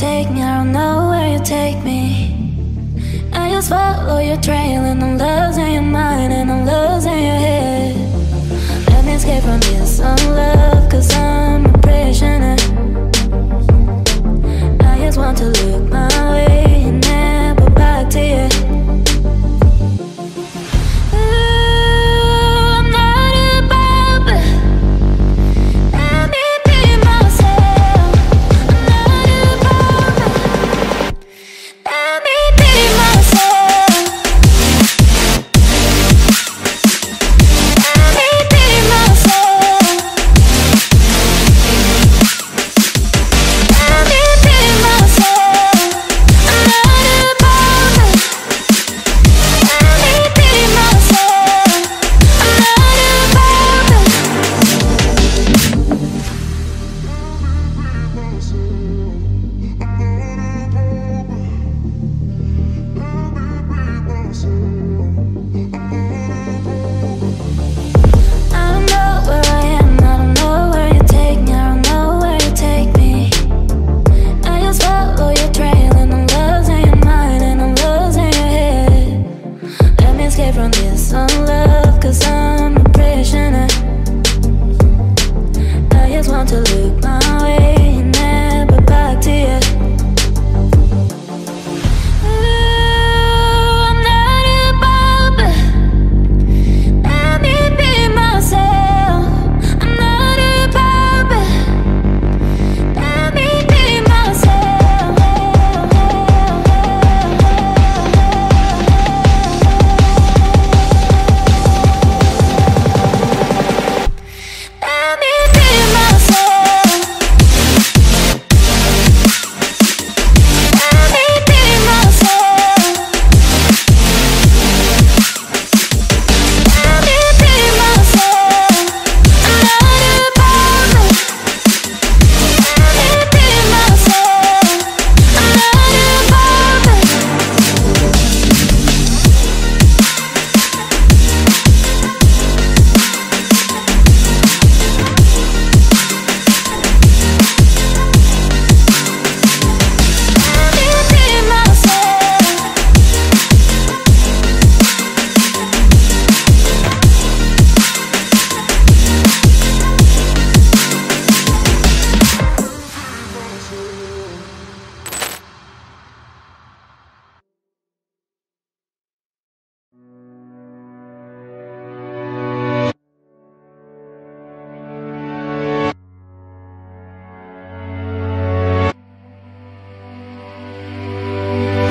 take me, I don't know where you take me. I just follow your trail and I'm losing your mind and I'm losing your head. Let me escape from this, some cause I'm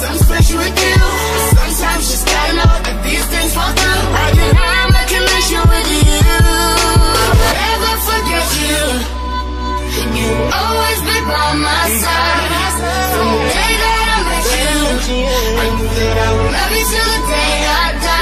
With you. Sometimes just gotta know that these things fall through. I can have connection with you? Never forget you. You always been by my side. The day that I met you I knew that I would love you till the day I die.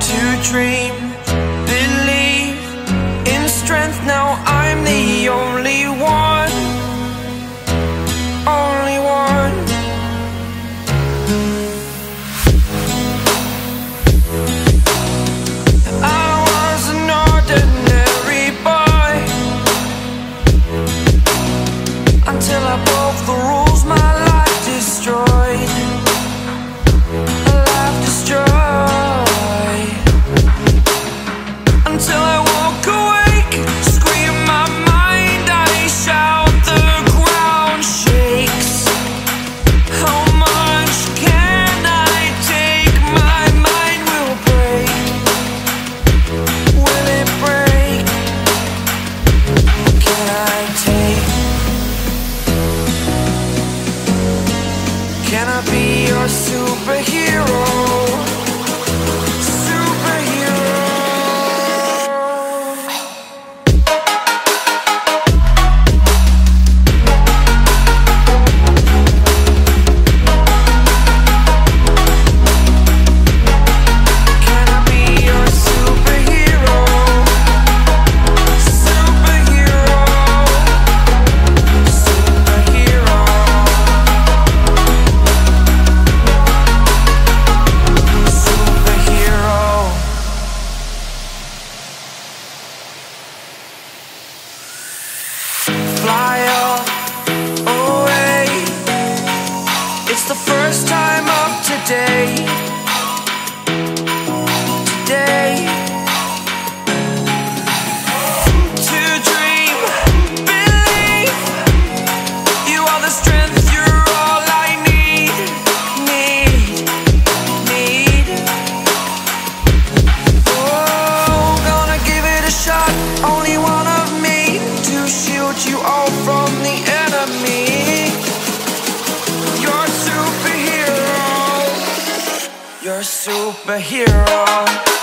To dream superhero.